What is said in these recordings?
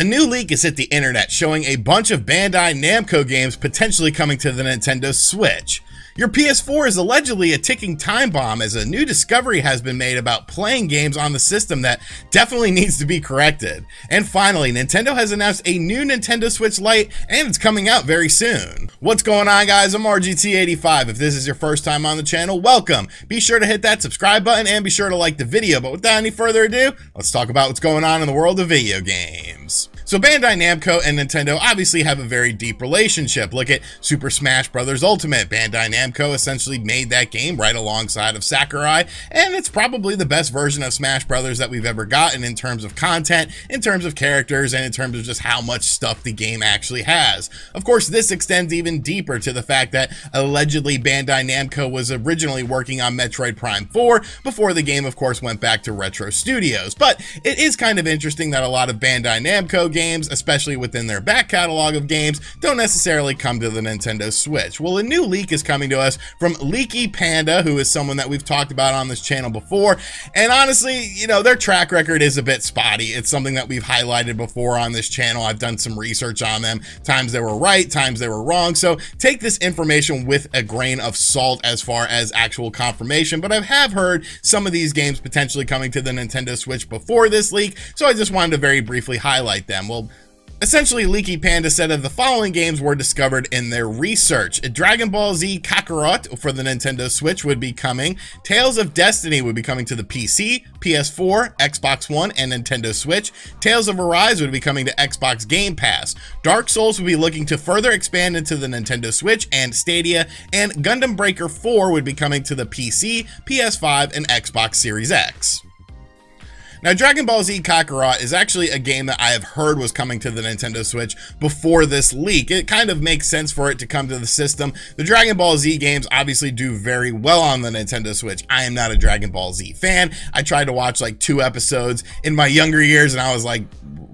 A new leak has hit the internet showing a bunch of Bandai Namco games potentially coming to the Nintendo Switch. Your PS4 is allegedly a ticking time bomb as a new discovery has been made about playing games on the system that definitely needs to be corrected. And finally, Nintendo has announced a new Nintendo Switch Lite and it's coming out very soon. What's going on guys? I'm RGT85. If this is your first time on the channel, welcome. Be sure to hit that subscribe button and be sure to like the video. But without any further ado, let's talk about what's going on in the world of video games. So Bandai Namco and Nintendo obviously have a very deep relationship. Look at Super Smash Bros. Ultimate. Bandai Namco essentially made that game right alongside of Sakurai, and it's probably the best version of Smash Bros. that we've ever gotten in terms of content, in terms of characters, and in terms of just how much stuff the game actually has. Of course, this extends even deeper to the fact that allegedly Bandai Namco was originally working on Metroid Prime 4 before the game, of course, went back to Retro Studios. But it is kind of interesting that a lot of Bandai Namco games games, especially within their back catalog of games, don't necessarily come to the Nintendo Switch. Well, a new leak is coming to us from Leaky Panda, who is someone that we've talked about on this channel before. And honestly, you know, their track record is a bit spotty. It's something that we've highlighted before on this channel. I've done some research on them. Times they were right, times they were wrong. So take this information with a grain of salt as far as actual confirmation. But I have heard some of these games potentially coming to the Nintendo Switch before this leak. So I just wanted to very briefly highlight them. Well, Essentially, Leaky Panda said that the following games were discovered in their research. Dragon Ball Z Kakarot for the Nintendo Switch would be coming. Tales of Destiny would be coming to the PC, PS4, Xbox One, and Nintendo Switch. Tales of Arise would be coming to Xbox Game Pass. Dark Souls would be looking to further expand into the Nintendo Switch and Stadia. And Gundam Breaker 4 would be coming to the PC, PS5, and Xbox Series X. Now, Dragon Ball Z Kakarot is actually a game that I have heard was coming to the Nintendo Switch before this leak. It kind of makes sense for it to come to the system. The Dragon Ball Z games obviously do very well on the Nintendo Switch. I am not a Dragon Ball Z fan. I tried to watch like two episodes in my younger years and I was like,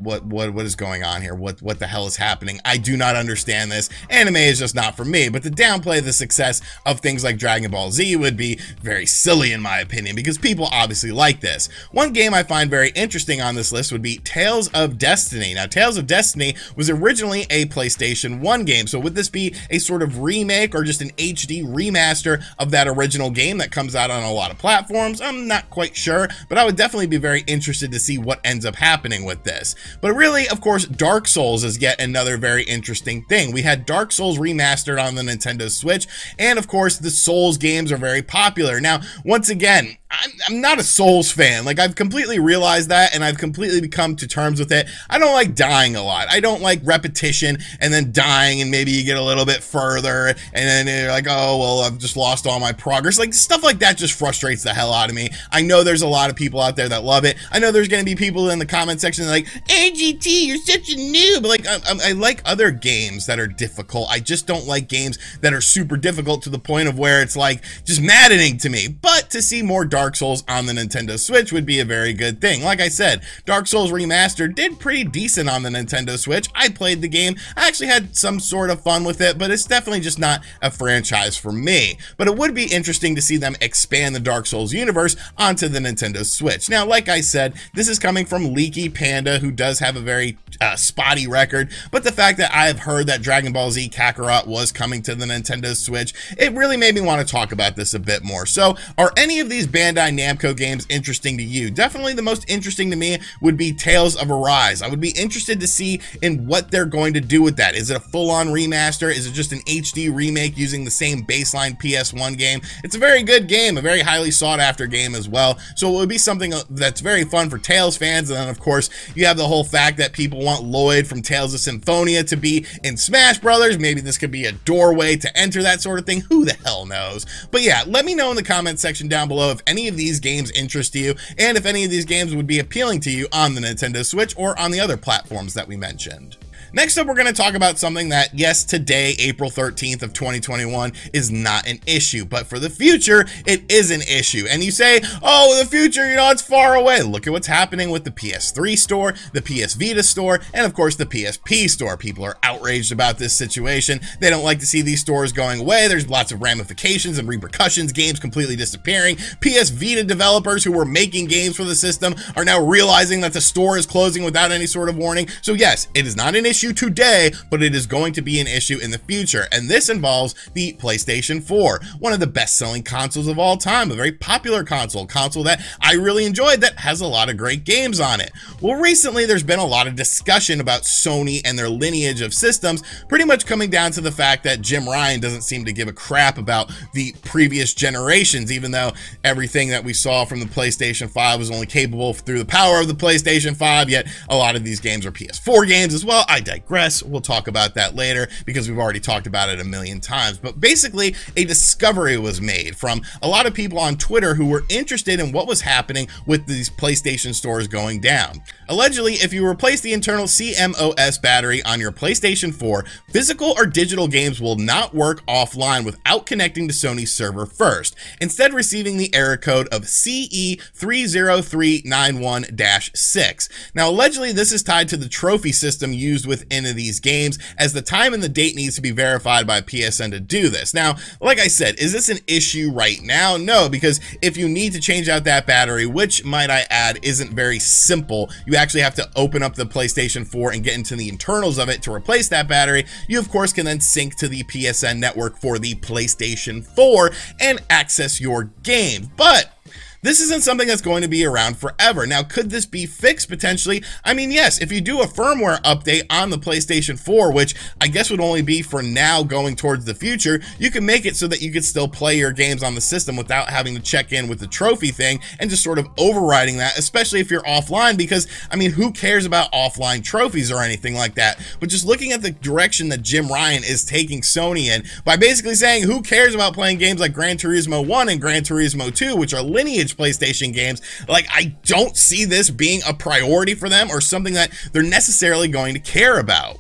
what what what is going on here? What what the hell is happening? I do not understand this. Anime is just not for me. But to downplay the success of things like Dragon Ball Z would be very silly in my opinion because people obviously like this. One game I find very interesting on this list would be Tales of Destiny. Now, Tales of Destiny was originally a PlayStation 1 game. So would this be a sort of remake or just an HD remaster of that original game that comes out on a lot of platforms? I'm not quite sure, but I would definitely be very interested to see what ends up happening with this. But really, of course, Dark Souls is yet another very interesting thing. We had Dark Souls remastered on the Nintendo Switch, and of course, the Souls games are very popular. Now, once again, I'm, I'm not a Souls fan. Like, I've completely realized that, and I've completely come to terms with it. I don't like dying a lot. I don't like repetition and then dying, and maybe you get a little bit further, and then you're like, oh, well, I've just lost all my progress. Like, stuff like that just frustrates the hell out of me. I know there's a lot of people out there that love it. I know there's going to be people in the comment section like, RGT, you're such a noob. Like, I, I, I like other games that are difficult. I just don't like games that are super difficult to the point of where it's like just maddening to me. But to see more Dark Souls on the Nintendo Switch would be a very good thing. Like I said, Dark Souls Remastered did pretty decent on the Nintendo Switch. I played the game. I actually had some sort of fun with it, but it's definitely just not a franchise for me. But it would be interesting to see them expand the Dark Souls universe onto the Nintendo Switch. Now, like I said, this is coming from Leaky Panda, who does have a very uh, spotty record, but the fact that I have heard that Dragon Ball Z Kakarot was coming to the Nintendo Switch, it really made me want to talk about this a bit more. So, are any of these Bandai Namco games interesting to you? Definitely the most interesting to me would be Tales of Arise. I would be interested to see in what they're going to do with that. Is it a full-on remaster? Is it just an HD remake using the same baseline PS1 game? It's a very good game, a very highly sought after game as well. So it would be something uh, that's very fun for Tales fans. And then of course, you have the whole fact that people want Lloyd from Tales of Symphonia to be in Smash Brothers. Maybe this could be a doorway to enter that sort of thing. Who the hell knows? But yeah, let me know in the comment section down below if any of these games interest you and if any of these games would be appealing to you on the Nintendo Switch or on the other platforms that we mentioned. Next up, we're going to talk about something that, yes, today, April 13th of 2021, is not an issue, but for the future, it is an issue. And you say, oh, the future, you know, it's far away. Look at what's happening with the PS3 store, the PS Vita store, and of course the PSP store. People are outraged about this situation. They don't like to see these stores going away. There's lots of ramifications and repercussions, games completely disappearing. PS Vita developers who were making games for the system are now realizing that the store is closing without any sort of warning. So yes, it is not an issue today, but it is going to be an issue in the future. And this involves the PlayStation 4, one of the best selling consoles of all time, a very popular console, console that I really enjoyed that has a lot of great games on it. Well, recently there's been a lot of discussion about Sony and their lineage of systems, pretty much coming down to the fact that Jim Ryan doesn't seem to give a crap about the previous generations, even though everything that we saw from the PlayStation 5 was only capable through the power of the PlayStation 5, yet a lot of these games are PS4 games as well. I digress. We'll talk about that later because we've already talked about it a million times. But basically, a discovery was made from a lot of people on Twitter who were interested in what was happening with these PlayStation stores going down. Allegedly, if you replace the internal CMOS battery on your PlayStation 4, physical or digital games will not work offline without connecting to Sony's server first, instead receiving the error code of CE30391-6. Now, allegedly, this is tied to the trophy system used within these games, as the time and the date needs to be verified by PSN to do this. Now, like I said, is this an issue right now? No, because if you need to change out that battery, which might I add isn't very simple, you actually have to open up the PlayStation 4 and get into the internals of it to replace that battery. You, of course, can then sync to the PSN network for the PlayStation 4 and access your game. But this isn't something that's going to be around forever. Now, could this be fixed potentially? I mean, yes, if you do a firmware update on the PlayStation 4, which I guess would only be for now going towards the future, you can make it so that you could still play your games on the system without having to check in with the trophy thing and just sort of overriding that, especially if you're offline, because I mean, who cares about offline trophies or anything like that? But just looking at the direction that Jim Ryan is taking Sony in by basically saying, who cares about playing games like Gran Turismo 1 and Gran Turismo 2, which are lineage PlayStation games. Like, I don't see this being a priority for them or something that they're necessarily going to care about.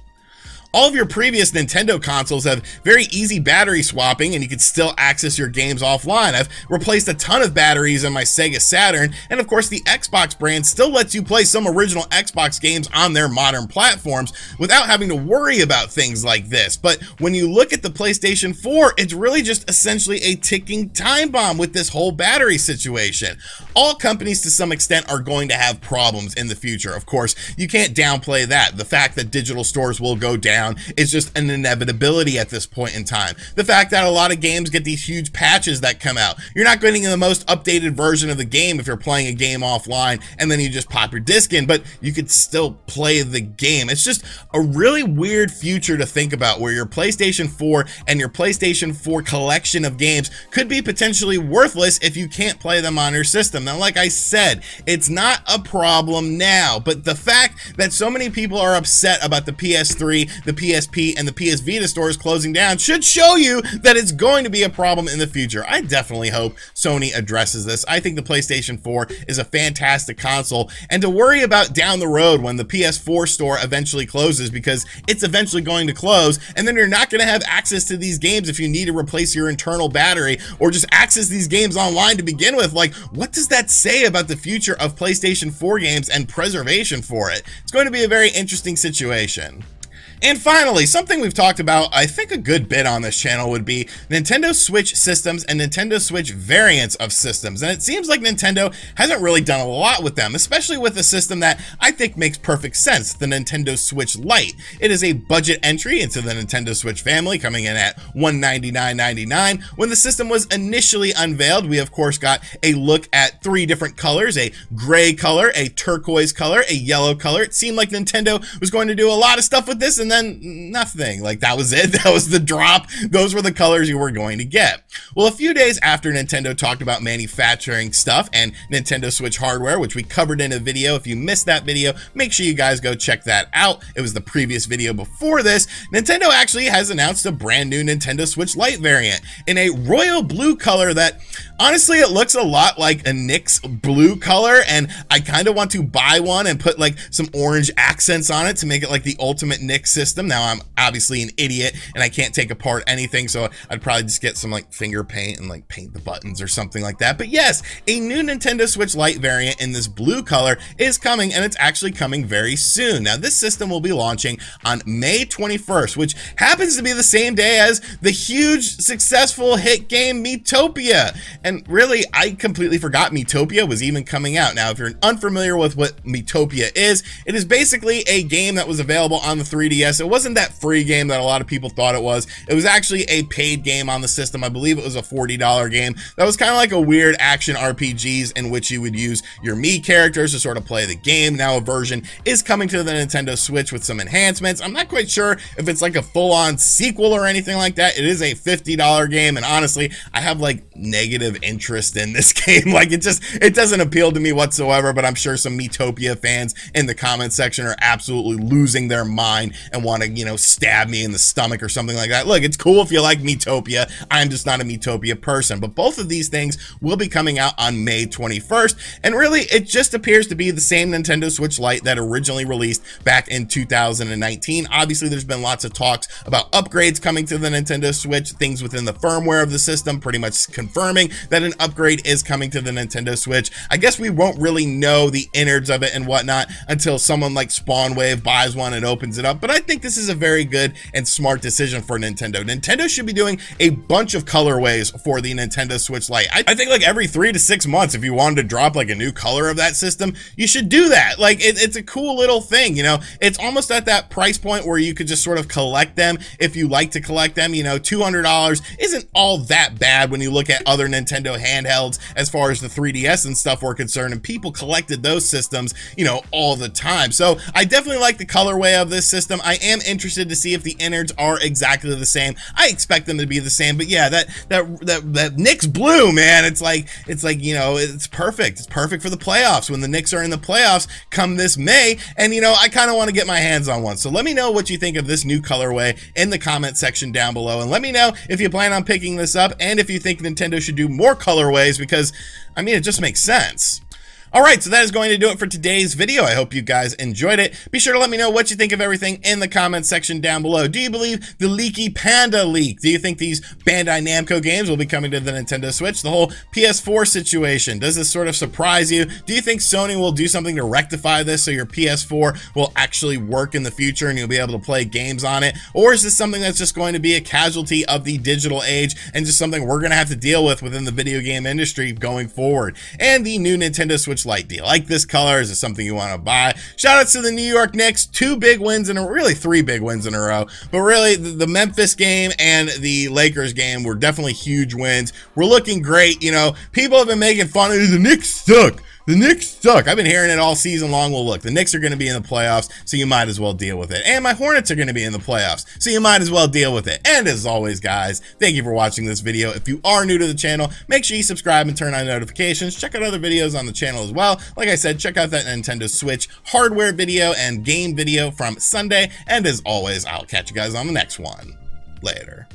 All of your previous Nintendo consoles have very easy battery swapping and you can still access your games offline. I've replaced a ton of batteries in my Sega Saturn, and of course the Xbox brand still lets you play some original Xbox games on their modern platforms without having to worry about things like this. But when you look at the PlayStation 4, it's really just essentially a ticking time bomb with this whole battery situation. All companies to some extent are going to have problems in the future. Of course, you can't downplay that. The fact that digital stores will go down down is just an inevitability at this point in time. The fact that a lot of games get these huge patches that come out. You're not getting the most updated version of the game if you're playing a game offline and then you just pop your disc in, but you could still play the game. It's just a really weird future to think about where your PlayStation 4 and your PlayStation 4 collection of games could be potentially worthless if you can't play them on your system. Now, like I said, it's not a problem now, but the fact that so many people are upset about the PS3, the PSP and the PS Vita stores closing down should show you that it's going to be a problem in the future. I definitely hope Sony addresses this. I think the PlayStation 4 is a fantastic console, and to worry about down the road when the PS4 store eventually closes because it's eventually going to close, and then you're not going to have access to these games if you need to replace your internal battery or just access these games online to begin with. Like, what does that say about the future of PlayStation 4 games and preservation for it? It's going to be a very interesting situation. And finally, something we've talked about, I think a good bit on this channel would be Nintendo Switch systems and Nintendo Switch variants of systems. And it seems like Nintendo hasn't really done a lot with them, especially with a system that I think makes perfect sense, the Nintendo Switch Lite. It is a budget entry into the Nintendo Switch family, coming in at $199.99. When the system was initially unveiled, we of course got a look at three different colors, a gray color, a turquoise color, a yellow color. It seemed like Nintendo was going to do a lot of stuff with this, and then nothing. Like that was it. That was the drop. Those were the colors you were going to get. Well, a few days after Nintendo talked about manufacturing stuff and Nintendo Switch hardware, which we covered in a video. If you missed that video, make sure you guys go check that out. It was the previous video before this. Nintendo actually has announced a brand new Nintendo Switch Lite variant in a royal blue color that honestly, it looks a lot like a Knicks blue color. And I kind of want to buy one and put like some orange accents on it to make it like the ultimate Knicks system. Now I'm obviously an idiot and I can't take apart anything, so I'd probably just get some like finger paint and like paint the buttons or something like that. But yes, a new Nintendo Switch Lite variant in this blue color is coming and it's actually coming very soon. Now this system will be launching on May 21st, which happens to be the same day as the huge successful hit game Miitopia. And really, I completely forgot Miitopia was even coming out. Now, if you're unfamiliar with what Miitopia is, it is basically a game that was available on the 3DS. It wasn't that free game that a lot of people thought it was. It was actually a paid game on the system. I believe it was a $40 game. That was kind of like a weird action RPGs in which you would use your Mii characters to sort of play the game. Now a version is coming to the Nintendo Switch with some enhancements. I'm not quite sure if it's like a full-on sequel or anything like that. It is a $50 game, and honestly, I have like negative interest in this game. like it just, it doesn't appeal to me whatsoever, but I'm sure some Miitopia fans in the comment section are absolutely losing their mind and want to, you know, stab me in the stomach or something like that. Look, it's cool if you like Miitopia. I'm just not a Miitopia person, but both of these things will be coming out on May 21st. And really, it just appears to be the same Nintendo Switch Lite that originally released back in 2019. Obviously, there's been lots of talks about upgrades coming to the Nintendo Switch, things within the firmware of the system, pretty much confirming that an upgrade is coming to the Nintendo Switch. I guess we won't really know the innards of it and whatnot until someone like Spawnwave buys one and opens it up. But I think this is a very good and smart decision for Nintendo. Nintendo should be doing a bunch of colorways for the Nintendo Switch Lite. I, I think like every three to six months, if you wanted to drop like a new color of that system, you should do that. Like it, it's a cool little thing, you know, it's almost at that price point where you could just sort of collect them if you like to collect them, you know, $200 isn't all that bad when you look at other Nintendo handhelds as far as the 3DS and stuff were concerned and people collected those systems, you know, all the time. So I definitely like the colorway of this system. I am interested to see if the innards are exactly the same. I expect them to be the same, but yeah, that that that that Knicks blue, man, it's like it's like, you know, it's perfect. It's perfect for the playoffs when the Knicks are in the playoffs come this May and you know, I kind of want to get my hands on one. So let me know what you think of this new colorway in the comment section down below and let me know if you plan on picking this up and if you think Nintendo should do more colorways because I mean, it just makes sense. All right, so that is going to do it for today's video. I hope you guys enjoyed it. Be sure to let me know what you think of everything in the comment section down below. Do you believe the Leaky Panda leak? Do you think these Bandai Namco games will be coming to the Nintendo Switch? The whole PS4 situation, does this sort of surprise you? Do you think Sony will do something to rectify this so your PS4 will actually work in the future and you'll be able to play games on it? Or is this something that's just going to be a casualty of the digital age and just something we're going to have to deal with within the video game industry going forward? And the new Nintendo Switch Lite. Do you like this color? Is it something you want to buy? Shout outs to the New York Knicks. Two big wins in a really three big wins in a row. But really, the, the Memphis game and the Lakers game were definitely huge wins. We're looking great. You know, people have been making fun of the Knicks suck. The Knicks suck. I've been hearing it all season long. Well, look, the Knicks are going to be in the playoffs, so you might as well deal with it. And my Hornets are going to be in the playoffs, so you might as well deal with it. And as always, guys, thank you for watching this video. If you are new to the channel, make sure you subscribe and turn on notifications. Check out other videos on the channel as well. Like I said, check out that Nintendo Switch hardware video and game video from Sunday. And as always, I'll catch you guys on the next one. Later.